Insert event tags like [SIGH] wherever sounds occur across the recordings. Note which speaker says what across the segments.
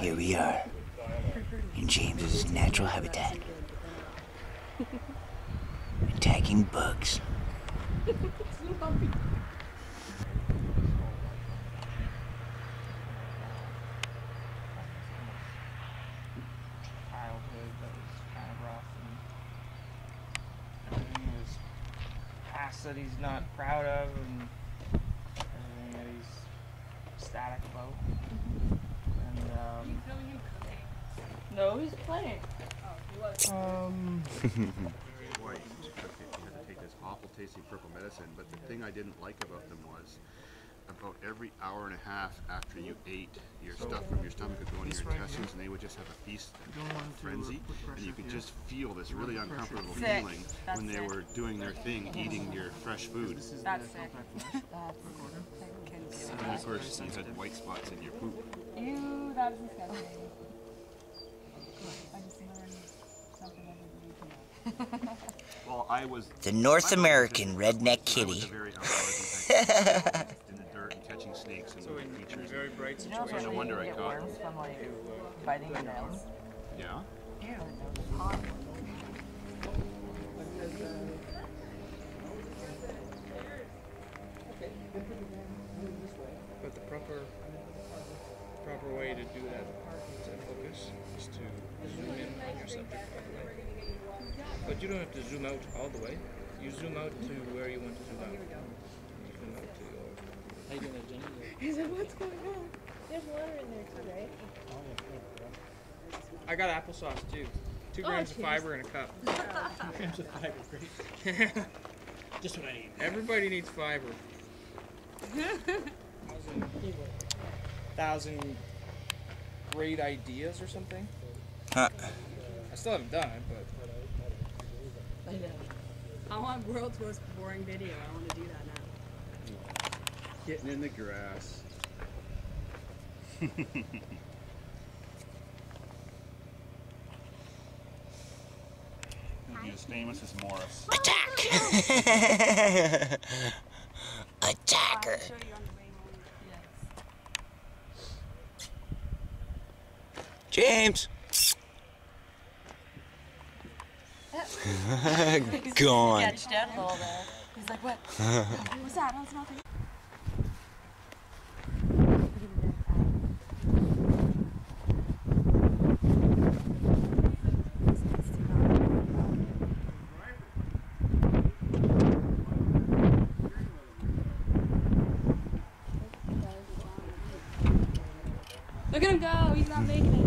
Speaker 1: Here we are in James's natural habitat. Attacking bugs.
Speaker 2: childhood that was kind of rough and everything was past that he's not proud of and everything that he's static about. And um, no, he's playing. Um,
Speaker 3: White. You had to take this awful tasting purple medicine, but the thing I didn't like about them was about every hour and a half after you ate, your stuff from your stomach would go into
Speaker 2: This
Speaker 3: your
Speaker 2: right
Speaker 3: intestines and they would just have a feast
Speaker 2: don't want to
Speaker 3: frenzy and you could
Speaker 2: here.
Speaker 3: just feel this really uncomfortable
Speaker 4: Sick.
Speaker 3: feeling
Speaker 4: That's
Speaker 3: when they
Speaker 4: sick.
Speaker 3: were doing their thing, eating your fresh food.
Speaker 2: this is
Speaker 4: That's
Speaker 2: the
Speaker 4: sick. [LAUGHS] That's
Speaker 3: And of course you had white spots in your poop.
Speaker 4: Ew, that is disgusting. I just learned something I didn't need to know.
Speaker 3: Well, I was
Speaker 1: The North American redneck kitty.
Speaker 3: a very outdoorsy type of in the dirt and catching snakes and
Speaker 2: So in, in a very bright
Speaker 4: You know
Speaker 2: situation,
Speaker 3: No wonder I caught
Speaker 4: from like biting your nails?
Speaker 3: Yeah.
Speaker 4: Ew, they're hot.
Speaker 2: But the proper proper way to do that to focus is to zoom in on your subject all the way. But you don't have to zoom out all the way. You zoom out to where you want to zoom out. You zoom out to your
Speaker 5: How you doing there, Jenny?
Speaker 6: He said, what's going on? There's water in there too, right?
Speaker 2: I got applesauce too. Two
Speaker 6: Oh,
Speaker 2: grams of fiber in a cup. [LAUGHS]
Speaker 5: Two Grams of fiber, great. [LAUGHS] Just what I need.
Speaker 2: Everybody needs fiber. [LAUGHS] thousand, thousand great ideas or something.
Speaker 1: Huh.
Speaker 2: I still haven't done it, but
Speaker 6: I know. I want world's most boring video. I want to do that now.
Speaker 3: Getting in the grass. He'll be as famous as Morris.
Speaker 1: Attack! Oh, [LAUGHS] Attacker!
Speaker 6: show you on the way home.
Speaker 1: James! Gone.
Speaker 4: Sketched out a little. He's like, what? [LAUGHS] What's that? No, it's nothing.
Speaker 6: Look at him go. He's not making it.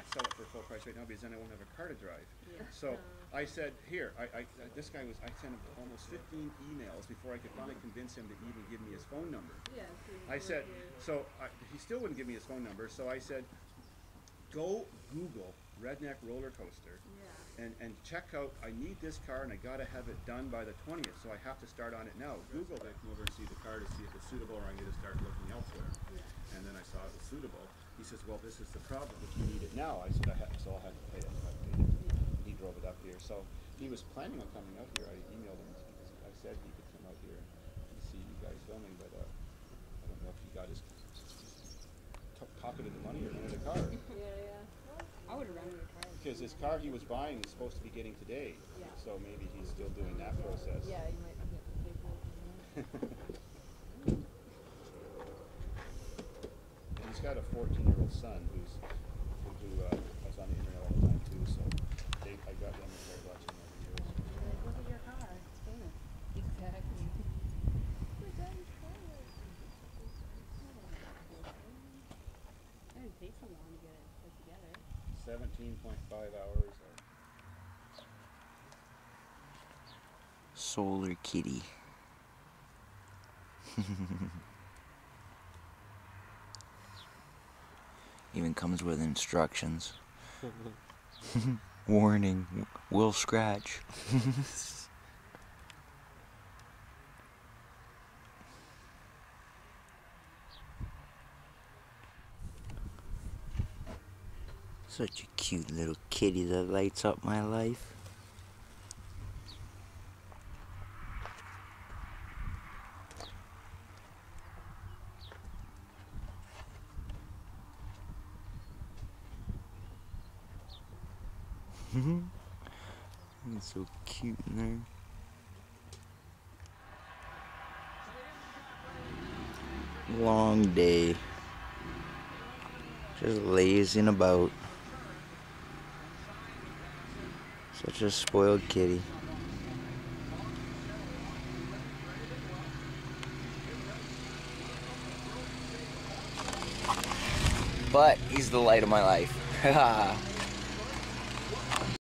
Speaker 3: Can't sell it for full price right now because then I won't have a car to drive. So I said, here, I, I, this guy was, I sent him almost 15 emails before I could finally convince him to even give me his phone number. I said, so I, he still wouldn't give me his phone number, so I said, go Google Redneck Roller Coaster and, and check out, I need this car and I gotta have it done by the 20th, so I have to start on it now. Google it, come over and see the car to see if it's suitable or I need to start looking elsewhere. And then I saw it was suitable. He says, well, this is the problem, if you need it now. I said, I had, so I had to pay it. I paid it. He drove it up here, so he was planning on coming out here. I emailed him, because I said he could come out here and see you guys filming, but, uh, I don't know if he got his, pocketed the money or rented a car.
Speaker 6: Yeah, yeah. I would have rented a car.
Speaker 3: Because his car he was buying is supposed to be getting today,
Speaker 6: Yeah.
Speaker 3: so maybe he's still doing that process.
Speaker 6: Yeah, you might get [LAUGHS] the paperwork.
Speaker 3: And he's got a 14-year-old son who's who uh, was on the internet all the time too. So they, I got them to start watching over the years.
Speaker 6: Look at your car. It's famous. Exactly. It didn't take so long to get it put together.
Speaker 3: 17.5 hours. Of,
Speaker 1: Solar kitty. [LAUGHS] Even comes with instructions. [LAUGHS] Warning, will scratch. Such a cute little kitty that lights up my life. Mm-hmm. He's so cute in there. Long day. Just lazing about. Such a spoiled kitty. But he's the light of my life. [LAUGHS]